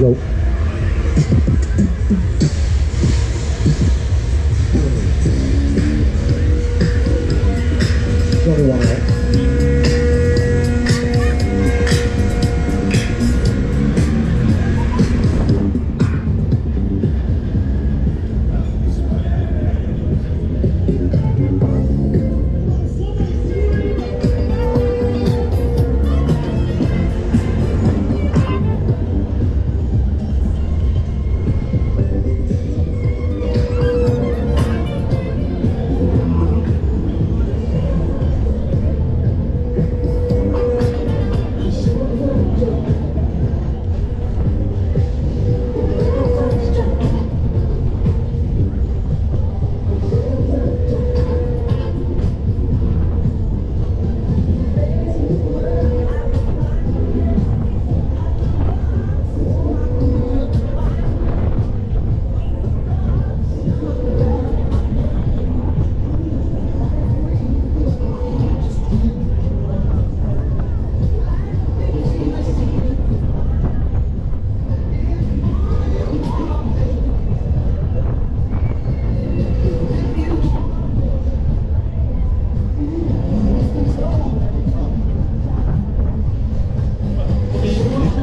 rụng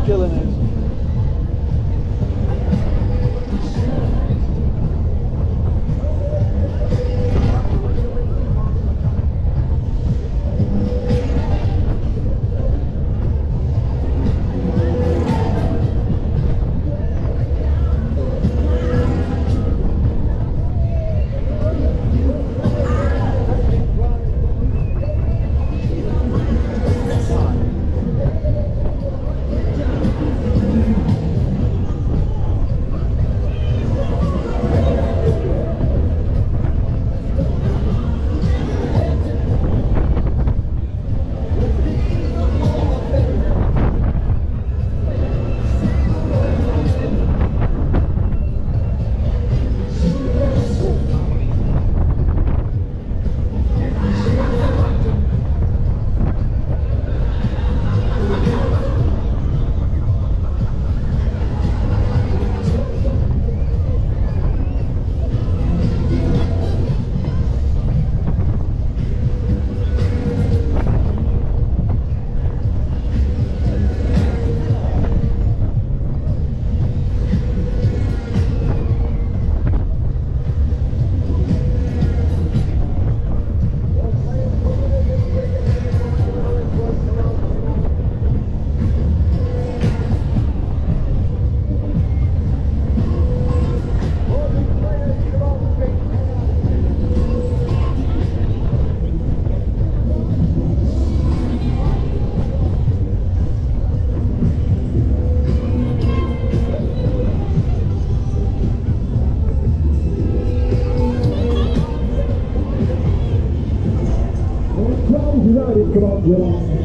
killing it. United come up with.